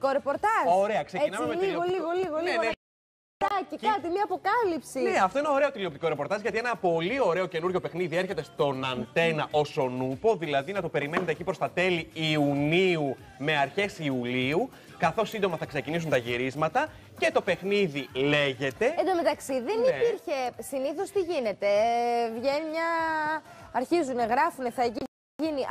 τηλεοπτικό ρεπορτάζ. Ωραία, ξεκινάμε Έτσι, με λίγο, τηλεοπτικό. λίγο, λίγο, Ναι, λίγο. ναι. Και κάτι, μια αποκάλυψη. Ναι, αυτό είναι ωραίο τηλεοπτικό ρεπορτάζ γιατί ένα πολύ ωραίο καινούριο παιχνίδι έρχεται στον Αντένα ω Νούπο, δηλαδή να το περιμένετε εκεί προς τα τέλη Ιουνίου με αρχές Ιουλίου, καθώς σύντομα θα ξεκινήσουν τα γυρίσματα και το παιχνίδι λέγεται. Εν τω μεταξύ, δεν Ναι. υπήρχε. Συνήθως τι γίνεται. Ε, βγαίνει μια. Αρχίζουν, γράφουν, θα γίνει.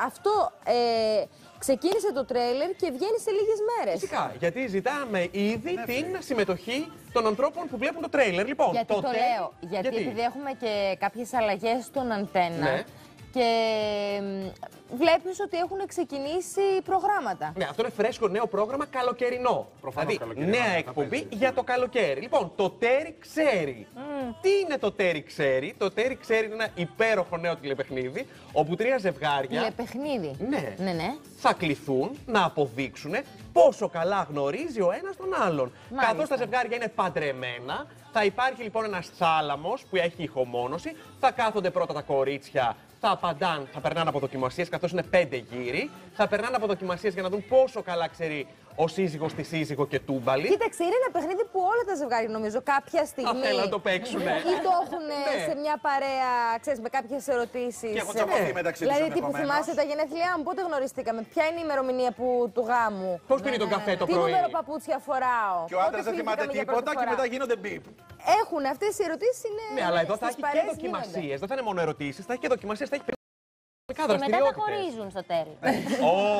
Αυτό ε, ξεκίνησε το τρέλερ και βγαίνει σε λίγες μέρες. Φυσικά, γιατί ζητάμε ήδη την συμμετοχή των ανθρώπων που βλέπουν το τρέιλερ. Λοιπόν, Γιατί το, τε- λέω, γιατί, επειδή έχουμε και κάποιες αλλαγές στον αντένα Ναι. και βλέπεις ότι έχουν ξεκινήσει προγράμματα. Ναι, αυτό είναι φρέσκο νέο πρόγραμμα καλοκαιρινό. Προφανώς δηλαδή, καλοκαιρινό, νέα ναι, θα εκπομπή παίζεις. για το καλοκαίρι. Λοιπόν, το Τέρι ξέρει. Τι είναι το Τέρι ξέρει; Το Τέρι ξέρει είναι ένα υπέροχο νέο τηλεπαιχνίδι, όπου τρία ζευγάρια Τηλεπαιχνίδι. Ναι. ναι, ναι. θα κληθούν να αποδείξουν πόσο καλά γνωρίζει ο ένας τον άλλον. Μάλιστα. Καθώς τα ζευγάρια είναι παντρεμένα, θα υπάρχει λοιπόν ένας θάλαμος που έχει ηχομόνωση, θα κάθονται πρώτα τα κορίτσια, θα απαντάν, θα περνάνε από δοκιμασίες, καθώς είναι πέντε γύροι. Θα περνάνε από δοκιμασίες για να δουν πόσο καλά ξέρει ο σύζυγος τη σύζυγο και τούμπαλη. Κοίταξε, είναι ένα παιχνίδι που όλα τα ζευγάρια νομίζω κάποια στιγμή. Θα θέλουν να το παίξουνε. Ή το έχουν Ναι. σε μια παρέα, ξέρεις, με κάποιες ερωτήσεις. Και έχουν τσακωθεί μεταξύ τους Δηλαδή, τι που ενδεχομένως. θυμάσαι τα γενέθλιά μου, πότε γνωριστήκαμε, ποια είναι η ημερομηνία που, του γάμου; Πώς πίνει τον καφέ το Τι πρωί; νούμερο παπούτσια φοράω; Και ο άντρας πότε δεν θυμάται φιληθήκαμε για τίποτα πρώτη και φορά. μετά γίνονται μπιπ. Έχουν αυτές οι ερωτήσεις είναι. Ναι, αλλά εδώ θα στις έχει και παρέες δοκιμασίες. Δεν θα είναι μόνο ερωτήσεις, θα έχει και δοκιμασίες, θα έχει Και μετά θα δραστηριότητες. χωρίζουν στο τέλος.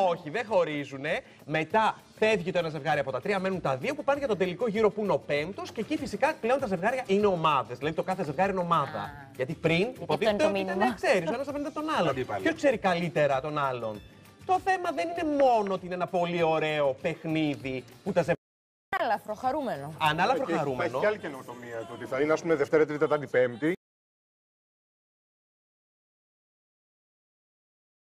Όχι, δεν χωρίζουν. Μετά φεύγει το ένα ζευγάρι από τα τρία, μένουν τα δύο που πάνε για τον τελικό γύρο που είναι ο πέμπτος και εκεί φυσικά πλέον τα ζευγάρια είναι ομάδες. Δηλαδή το κάθε ζευγάρι είναι ομάδα. Γιατί πριν αυτό είναι το ότι μήνυμα. δεν ξέρεις, ο ένας απέναντι τον άλλον. Αντίπαλοι. Ποιο ξέρει καλύτερα τον άλλον. Το θέμα δεν είναι μόνο ότι είναι ένα πολύ ωραίο παιχνίδι που τα ζευγάρια. Ανάλαφρο, χαρούμενο. Ανάλαφρο Και έχει- χαρούμενο. Έχει και άλλη καινοτομία. Το ότι θα είναι, ας πούμε, Δευτέρα, Τρίτα, Τετάρτη, Πέμπτη.